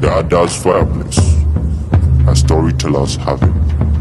The adults' fireplace, as storytellers have it.